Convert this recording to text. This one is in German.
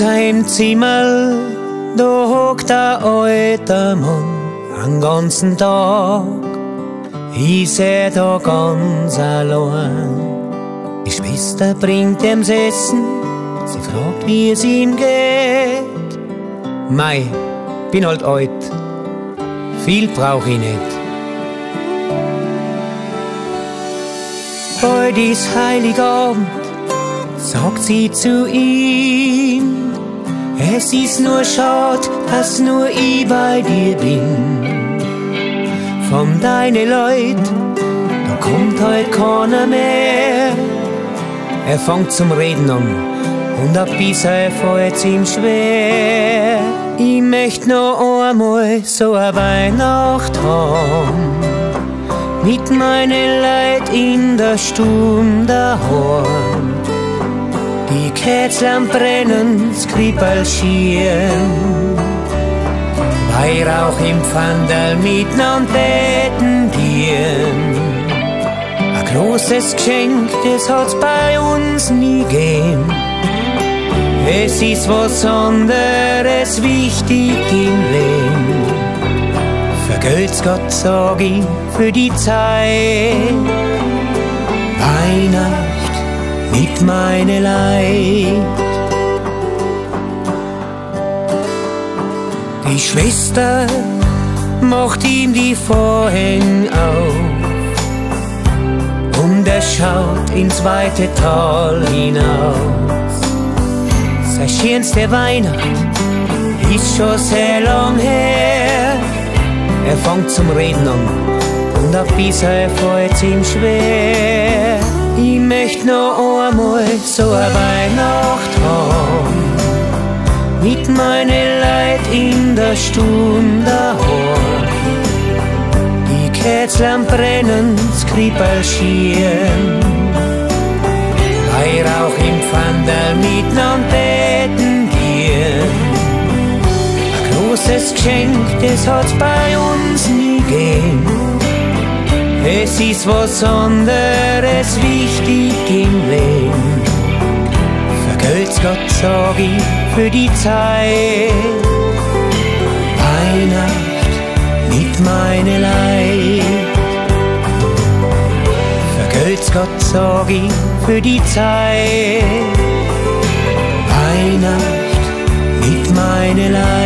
seinem Zimmer, da hockt der alte Mann einen ganzen Tag. Ich seh da ganz allein. Die Schwester bringt ihm Essen, sie fragt, wie es ihm geht. Mei, bin halt alt, viel brauch ich nicht. Bei dies Heiligabend sagt sie zu ihm, es ist nur schad, dass nur ich bei dir bin. Von deine Leut, da kommt heut keiner mehr. Er fängt zum Reden an und ein bisschen fällt's ihm schwer. Ich möcht noch einmal so eine Weihnacht haben. Mit meine Leid in der Sturm daheim. Die Kerzen brennen, Skripal schieren. Weihrauch im Pfandel miteinander beten gehen. Ein großes Geschenk, das hat's bei uns nie gegeben. Es ist was anderes wichtig im Leben. Vergelt's Gott, sag ich, für die Zeit. Weihnacht mit meine Leid. Die Schwester macht ihm die Vorhänge auf und er schaut ins weite Tal hinaus. Seine schönste Weihnacht ist schon sehr lang her. Er fängt zum Reden an und ein bisschen fällt's ihm schwer. Ich möcht noch einmal so eine Weihnacht haben mit meine Leid in der Stunde daheim. Die Kerzen brennen, Skripal schieren. Weihrauch im Pfandel miteinander beten gehen. Ein großes Geschenk, das hat's bei uns nie gegeben. Es ist was anderes wichtig im Leben. Vergelt's Gott, sag ich, für die Zeit. Weihnacht mit meine Leid. Vergelt's Gott, sag ich, für die Zeit. Weihnacht mit meine Leid.